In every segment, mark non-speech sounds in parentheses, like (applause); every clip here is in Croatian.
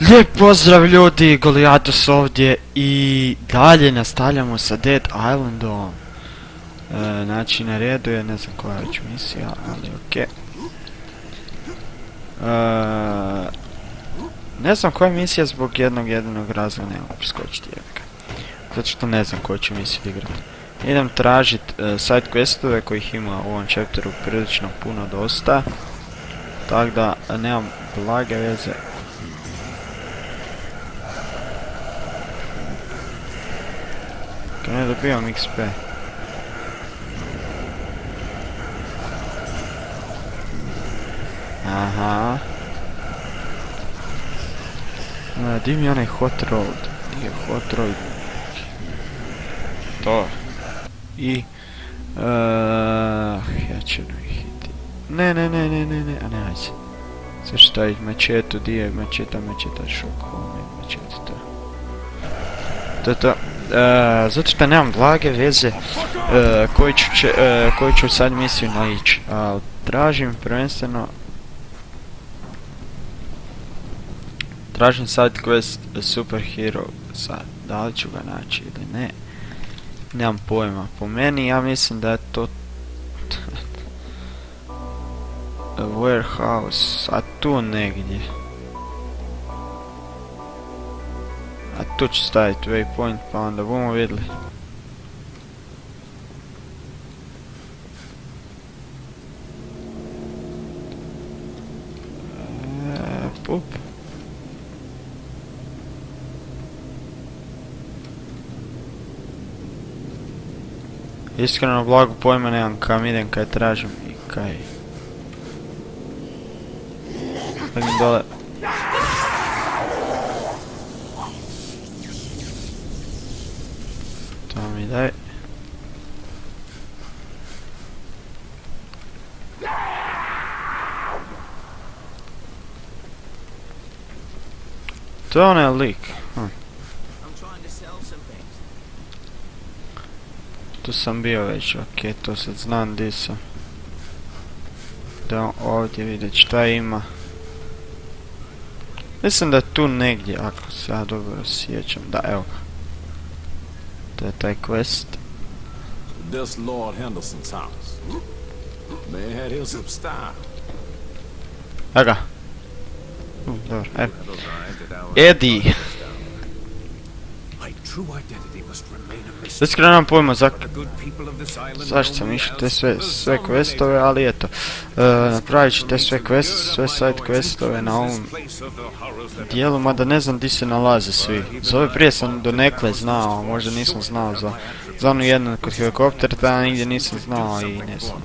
Lijep pozdrav ljudi, Goliatos ovdje i dalje nastavljamo sa Dead Islandom. E, znači na redu je, ne znam koja već misija, ali okej. E, ne znam koja misija zbog jednog jedinog razloga ne mogu preskočiti jebika. Zato što ne znam koju ću misiju igrati. Idem tražit e, side questove kojih ima u ovom chapteru prilično puno dosta. Tako da nemam blage veze Kad ne dobijam XP. Aha. Uh, di mi je onaj hot road? Di je hot road? To. I... Uh, ja ću hiti. Ne, ne, ne, ne, ne, ne, a ne, ajde. Sad ću staviti mačetu, di je mačeta, mačeta, šok, home, mačeta, to. To je to. E, zato što nemam blage veze e, koji, ću će, e, sad misiju naići. Tražim prvenstveno Tražim side quest superhero sad, da li ću ga naći ili ne Nemam pojma, po meni ja mislim da je to (laughs) Warehouse, a tu negdje tu ću staviti waypoint pa onda bomo vidjeli. E, pup. Iskreno blago pojma nemam kam idem kaj tražim i kaj. Vidim dole mi daj. To je onaj lik. Hm. Tu sam bio već, ok, to sad znam di sam. Da ovdje vidjet šta ima. Mislim da je tu negdje, ako se ja dobro sjećam. Da, evo ga. that I quest. This Lord Henderson's house. Man had here some style. Hmm, okay. Oh, Eddie. Iskreno nemam pojma za, zašto sam išao te sve, sve questove, ali eto. Uh, napravit ću te sve quest, sve side questove na ovom dijelu, mada ne znam di se nalaze svi. Za ove prije sam do nekle znao, možda nisam znao za, za onu jednu kod helikoptera, tada nigdje nisam znao i ne znam.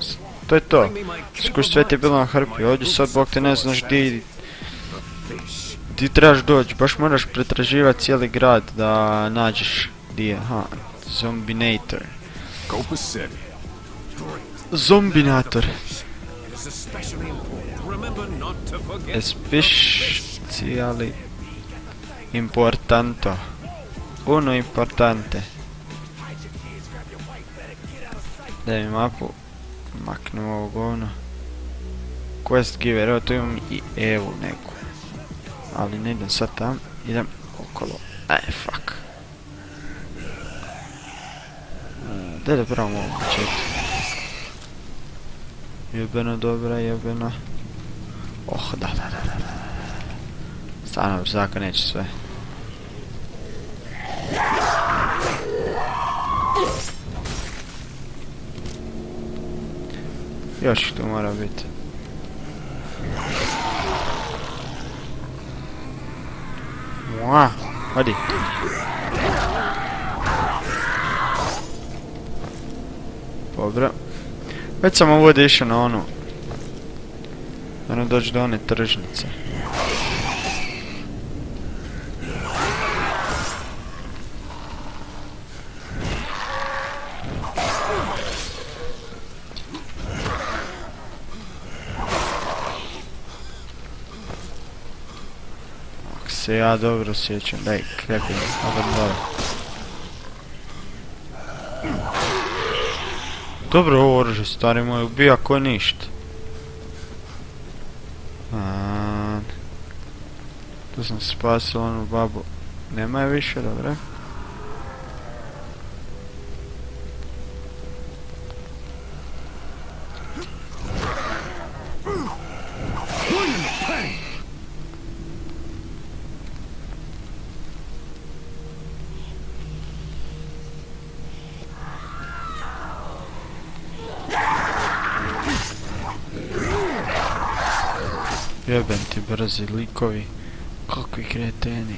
To je to. Skuš sve ti je bilo na hrpi, ovdje sad bog te ne znaš di, di trebaš doći, baš moraš pretraživati cijeli grad da nađeš di je, ha, Zombinator. Zombinator. Especially important. Remember not to forget. Especially importanto. Uno importante. Daj mi mapu. Maknemo ovo govno. Quest giver, evo tu imam i Evu neku. Ali ne idem sad tam, idem okolo. Aj, fuck. E, Daj da probam ovo početak. Jebeno dobra, jebeno. Oh, da, da, da, da. Stvarno, brzaka neće sve. Još tu mora biti. Mua, hadi. Dobro. Već sam ovdje išao na. Ono doći do one tržnice. Se ja dobro sjećam, daj krepim, odem dole. Dobro ovo oružje, stari moj, ubija ko ništa. Tu sam spasio onu babu. Nema je više, dobro. Jebem ti brzi likovi. Kakvi kreteni.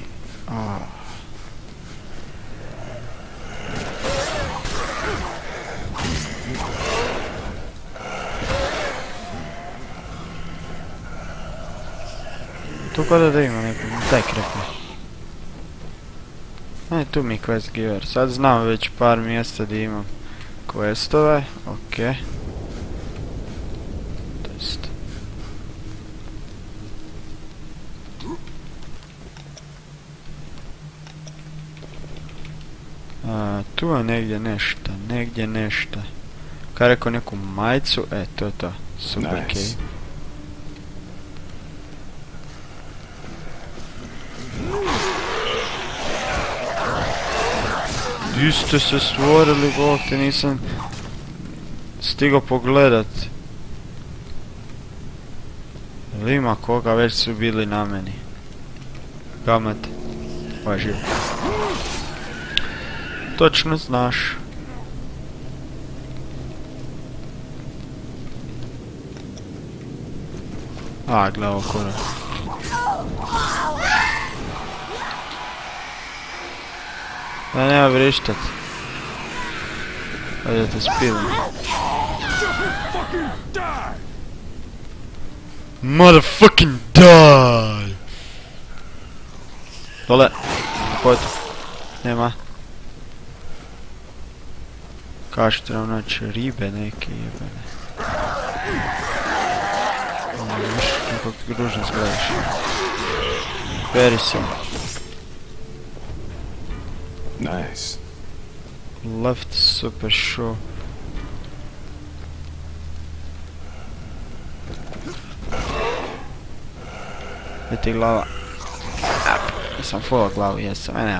Tu kada da ima neko, daj krepe. Aj, tu mi quest giver. Sad znam već par mjesta gdje imam questove. Okej. Test. A, tu je negdje nešto, negdje nešto. Kaj rekao neku majicu, e to je to, super Nice. key. Di ste se stvorili, bog te nisam stigao pogledat. Jel ima koga, već su bili na meni. Gamat. Ovo je živ. Točno znaš. A, gle ovo kura. Da nema vrištat. Ajde te spilim. Motherfucking die! Dole. Pod. Nema. Kaš trebam naći ribe neke jebene. Ono, Još nekog gružno zgledaš. Peri se. Nice. Left super show. Gdje ti glava? Ap, Jesam full glavu, jesam, a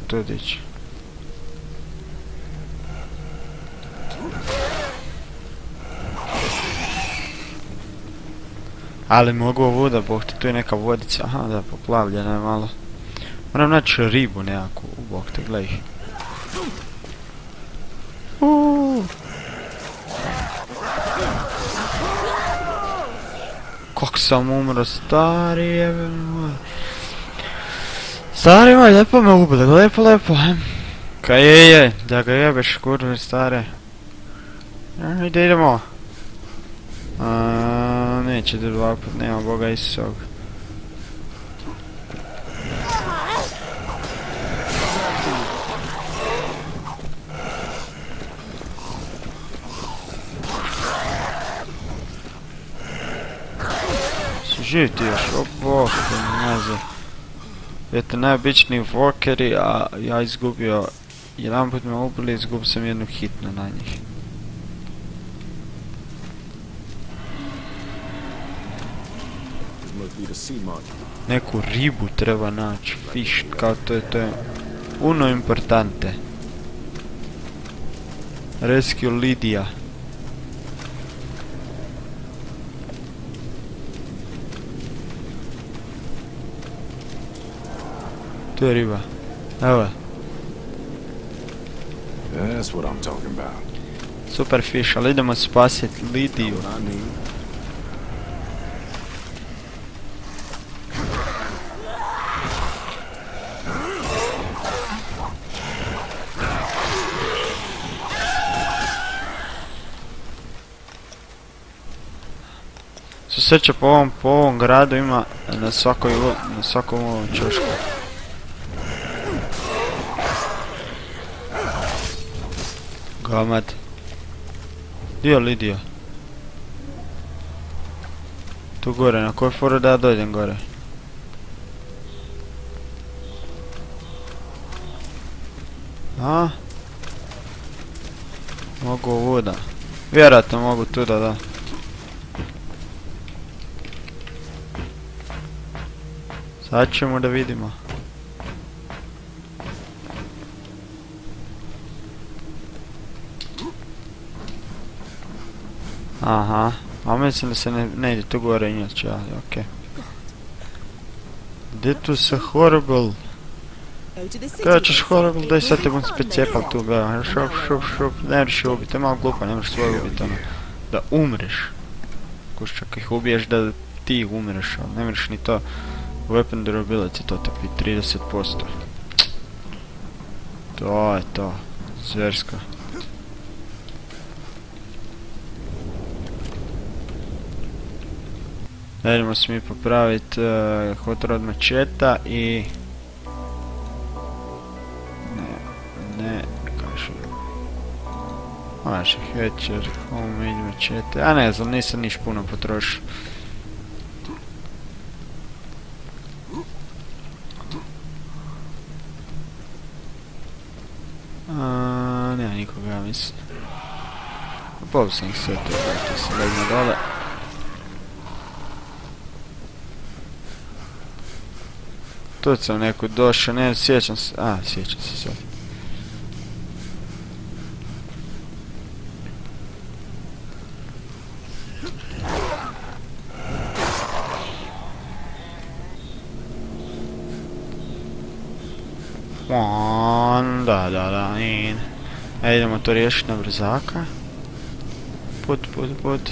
nema veze. A ne mogu to tu dići. Ali mogu ovuda, bog te, tu je neka vodica, aha da, poplavljena je malo. Moram naći ribu nekakvu, bog te, gledaj ih. Uuu. Kak sam umro, stari jebem moj. Stari moj, lijepo me ubili, lijepo, lijepo, hem. Kaj je je, da ga jebeš, kurve stare. Ajde idemo. A, neće da dva put, nema Boga Isusog. Si živ ti još, o te maze. Vidite, najobičniji walkeri, a ja izgubio, jedan put me ubili, izgubio sam jednu hitnu na njih. Neku ribu treba naći, fish, kao to je, to je uno importante. Rescue Lydia. Tu je riba. Evo je, That's what I'm talking about. super fish, ali idemo spasiti Lidiju. Susreće po ovom, po ovom gradu ima na svakoj, na svakom ovom čošku. Gamad. Dio Lidija. Tu gore, na koju foru da ja dođem gore? A? Mogu ovuda. Vjerojatno mogu tu da da. Sad ćemo da vidimo. Aha, a mislim da se ne, ne ide tu gore inače, ali okej. Gdje tu se horrible? Kada ćeš horrible, daj sad te bom spet cijepal tu, ga, šup, šup, šup, ne možeš ubiti, to je malo glupo, ne možeš svoje ubiti, ono, da umreš. Kuš čak ih ubiješ da ti umreš, ali ne ni to, weapon durability, to takvi 30%. To je to, zversko. Idemo se mi popraviti uh, hot rod mačeta i... Ne, ne, kažem. Maše, hatcher, homemade mačete, a ne znam, nisam niš puno potrošio. A, nema nikoga, mislim. Pol sam ih sve to, da se legne dole. Tu sam neku došao, ne sjećam se, a sjećam se. One, da, da, da, in. E, idemo to riješiti na brzaka. Put, put, put.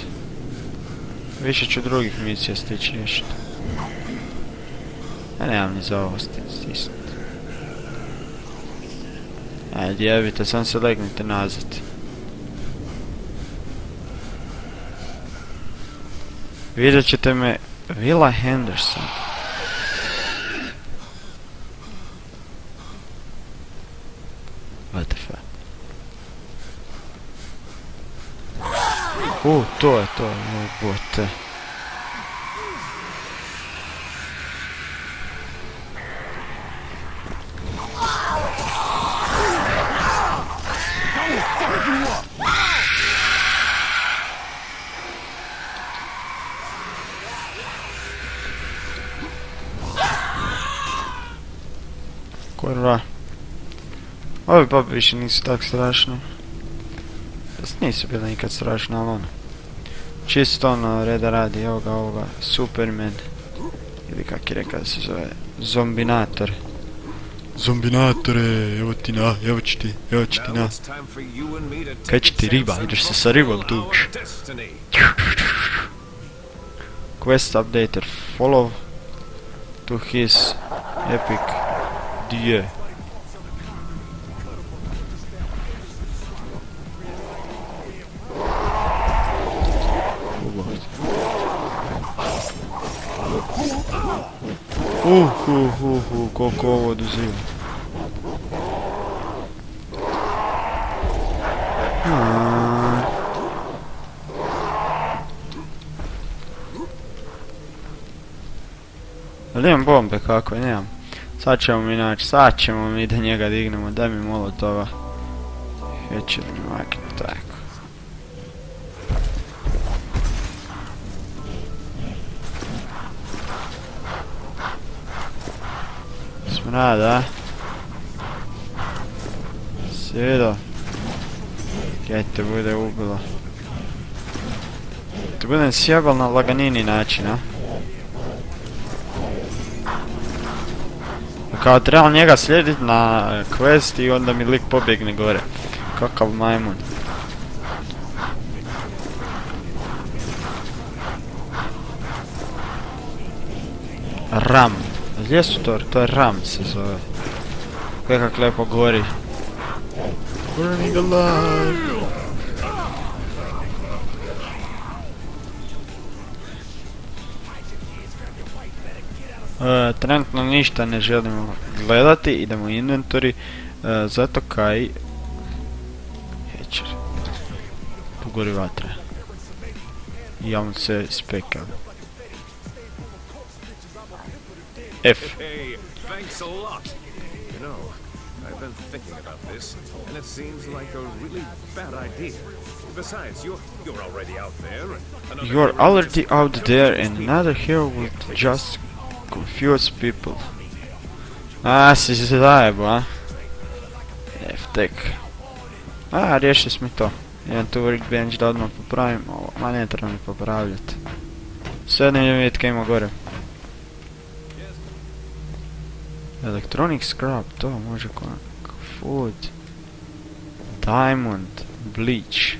Više ću drugih misija stići riješiti. Ja nemam ni za ovo stisnuti. Ajde, jebite, sam se legnite nazad. Vidjet ćete me Villa Henderson. What the to je to, bote. Ovi babi više nisu tak strašni. Nisu bili nikad strašni, ali ono. Čisto ono, reda radi ovoga, ovoga, Superman. Ili kak je rekao da se zove, Zombinator. Zombinatore, evo ti na, evo ću ti, evo ću ti na. Kaj će ti riba, ideš se sa ribom tuč. Quest updater, follow to his epic die. Uh, uh, uh, uh, koliko ovo. Aaaa. Ali imam bombe kako, nemam. Sad ćemo mi naći, sad ćemo mi da njega dignemo, daj mi molotova. Heće mi Smrada. Sjedo. Kaj te bude ubilo. Te budem sjebal na laganini način, a? Kao treba njega slijedit na quest i onda mi lik pobjegne gore. Kakav majmun. Ram. Gdje su to? To je Ram se zove. Kaj kak lepo gori. Burning alive. Trenutno ništa ne želimo gledati, idemo u inventory, e, zato kaj... Hećer. Tu gori vatra. I ja se spekam. F. Hey, thanks a lot. You know, I've been thinking about this, and it seems like a really bad idea. Besides, you're you're already out there. and another You're already out there and another hero would just confuse people. A, si se zajebo, a? Riješili smo to. Jedan tu workbench da odmah popravim ovo. Ma ne treba mi popravljati. Sve ne idem vidjeti kaj ima gore. Electronic scrap, to može ko... Food. Diamond. Bleach.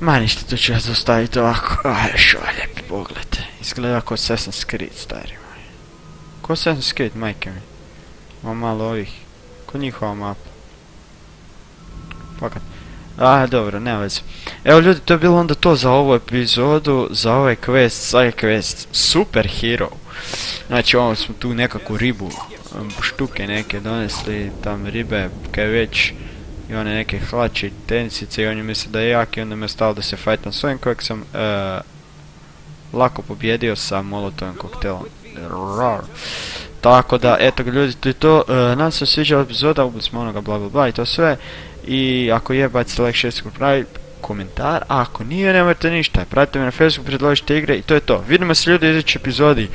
Ma ništa, to ću ja zostaviti ovako. A, još ovaj lijepi pogled. Izgleda kao Assassin's Creed, stari moj. Ko Assassin's Creed, majke mi. Ima malo ovih. Ko njihova mapa. Fakat. A, dobro, nema veze. Evo ljudi, to je bilo onda to za ovu epizodu, za ovaj quest, side quest, Super Hero. Znači, ovo smo tu nekakvu ribu, štuke neke donesli, tam ribe, kaj već, i one neke hlače i tenisice i on je misli da je jak i onda me stalo da se fajtam s ovim kojeg sam e, lako pobjedio sa molotovim koktelom. Tako da, eto ljudi, to je to. E, nadam se sviđa epizoda, ubili smo onoga bla bla bla i to sve. I ako je, bacite like, share, subscribe, komentar, a ako nije, nemojte ništa. Pratite me na Facebooku, predložite igre i to je to. Vidimo se ljudi u idućoj epizodi